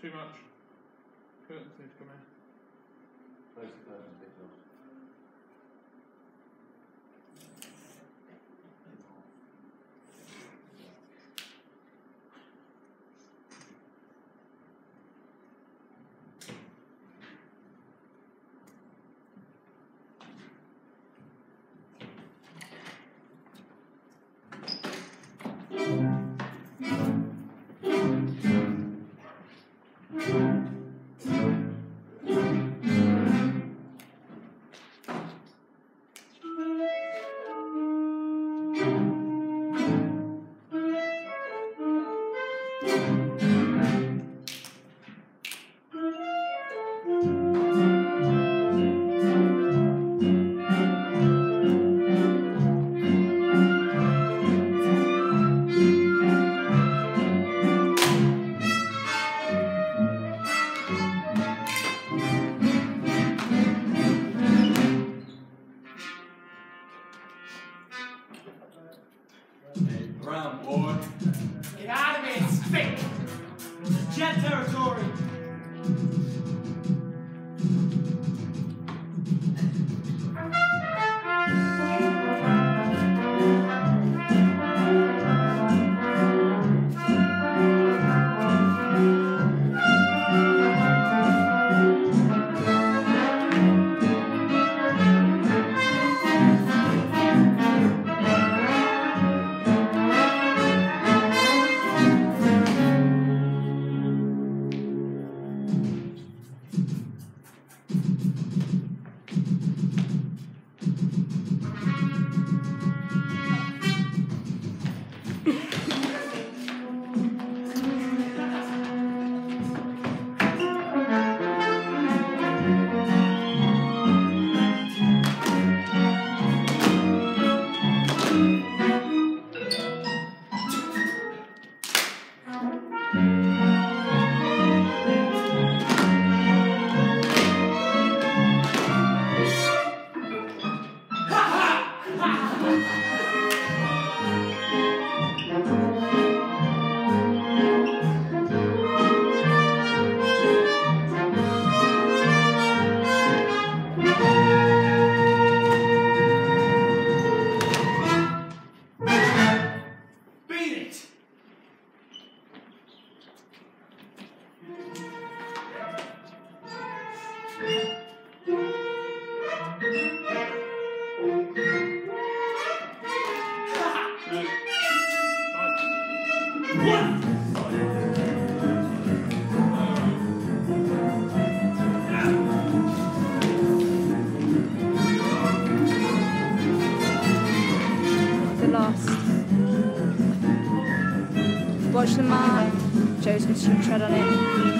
Too much. Curtains need to come in. Close the curtains. Ground, boy. Get out of it, it's fake! Jet territory! Beat Watch the mark. Joe's to tread on it.